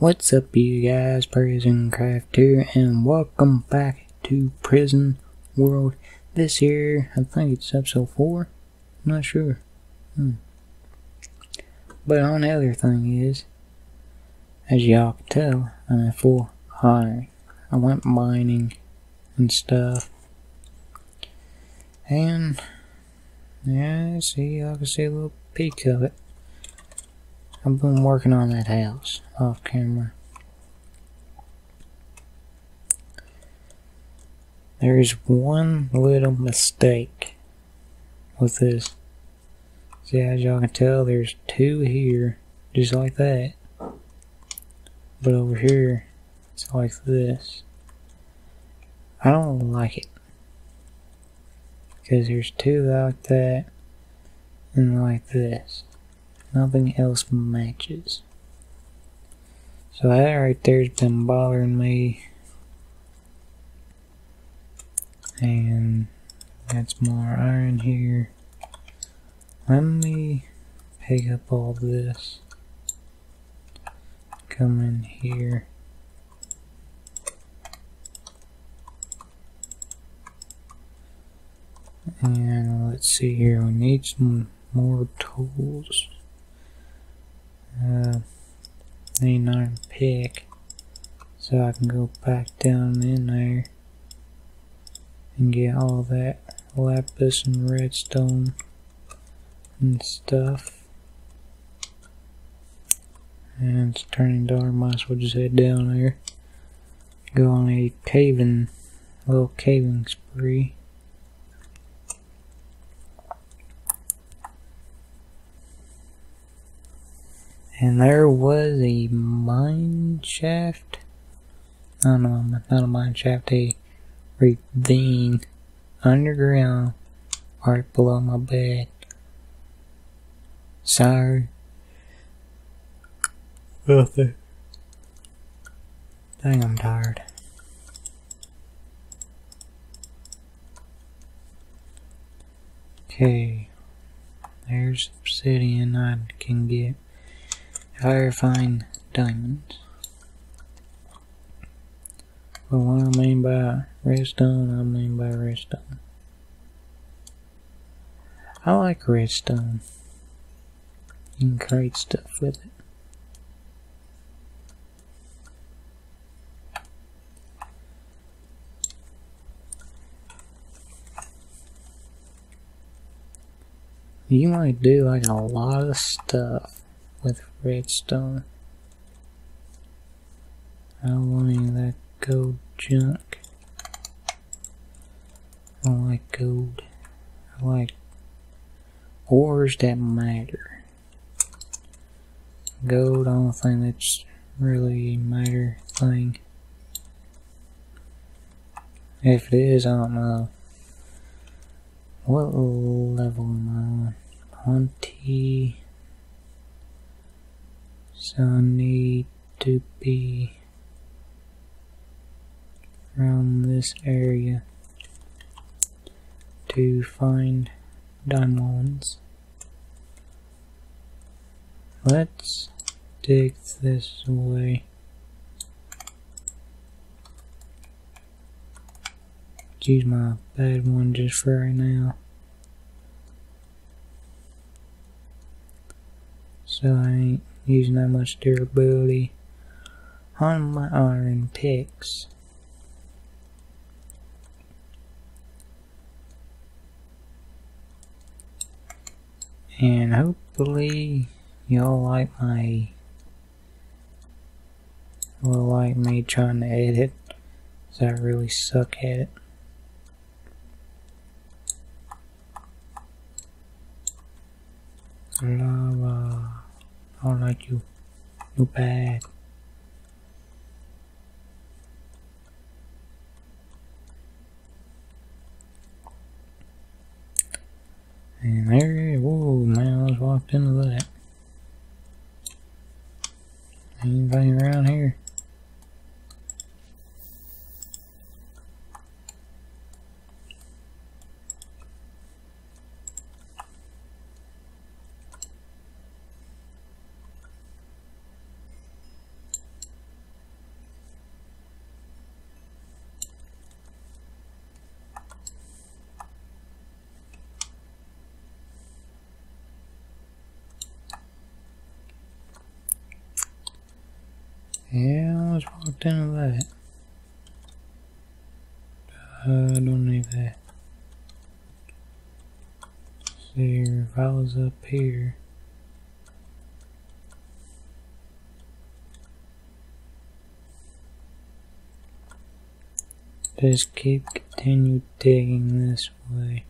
What's up you guys, Prison Craft here, and welcome back to Prison World. This here, I think it's episode 4, I'm not sure. Hmm. But on the other thing is, as y'all can tell, I'm at full high. I went mining and stuff. And, yeah, see, I can see a little peek of it. I've been working on that house off camera. There's one little mistake with this. See, as y'all can tell, there's two here, just like that. But over here, it's like this. I don't like it. Because there's two like that, and like this. Nothing else matches. So that right there's been bothering me. And that's more iron here. Let me pick up all this. Come in here. And let's see here, we need some more tools. Uh, need an pick so I can go back down in there and get all that lapis and redstone and stuff. And it's turning dark, might as well just head down there. Go on a caving, little caving spree. And there was a mine shaft. No, no, not a mine shaft, a ravine underground right below my bed. Sorry. Nothing. Dang, I'm tired. Okay. There's obsidian I can get if I ever diamonds. But what I mean by redstone, I mean by redstone. I like redstone. You can create stuff with it. You might do like a lot of stuff with redstone. I don't want that gold junk. I don't like gold. I like ores that matter. Gold, I don't think that's really a matter thing. If it is, I don't know. What level am I on? 20. So I need to be around this area to find diamonds. Let's dig this away. Use my bad one just for right now. So I ain't using that much durability on my iron picks. And hopefully y'all like my will like me trying to edit. Cause I really suck at it. Lava. I don't like you. You bad. And there, whoa, man, I just walked into that. Anybody around here? Yeah, I almost walked into that. Uh, I don't need that. See, if I was up here. Just keep continue digging this way.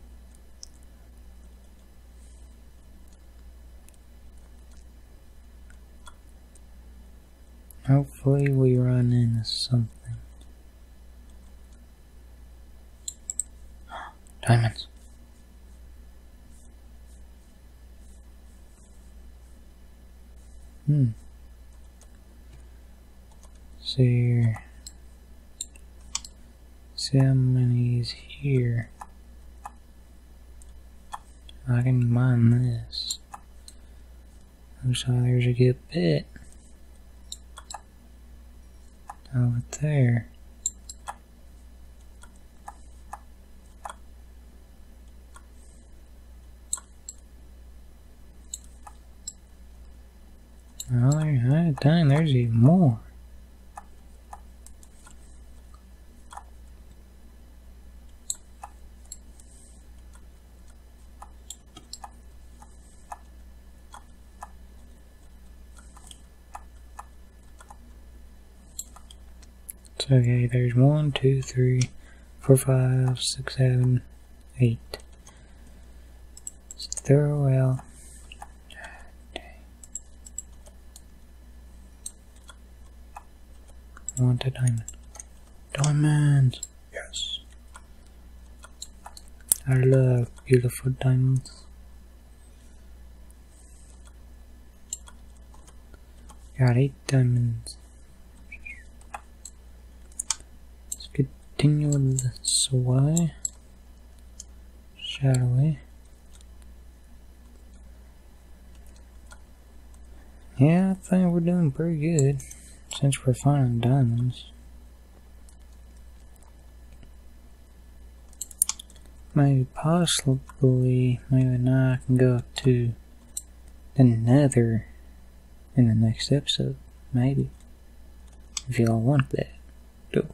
Hopefully we run into something. Diamonds. Hmm. See here. See how many is here. I can mine this. Looks like there's a good bit. Over there. Oh, there, dang, there's even more. So, okay, there's one, two, three, four, five, six, seven, eight. Let's throw out. I want a diamond. Diamonds! Yes. I love beautiful diamonds. Got eight diamonds. Let's continue this way. Shadowy. Yeah, I think we're doing pretty good since we're finding diamonds. Maybe possibly, maybe now I can go to the nether in the next episode. Maybe. If y'all want that. Do.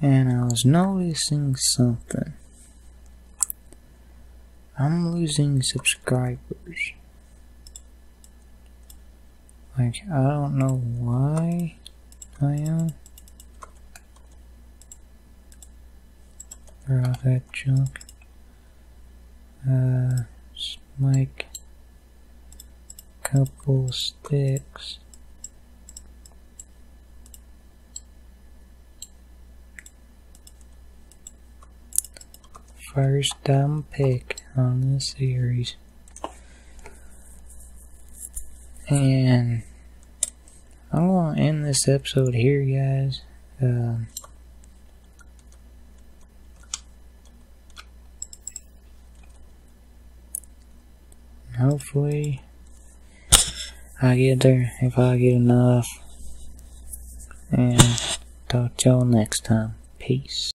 And I was noticing something. I'm losing subscribers. Like, I don't know why I am. Throw out that junk. Uh, make couple sticks. First time pick on the series. And I'm going to end this episode here, guys. Um, hopefully, I get there if I get enough. And talk to y'all next time. Peace.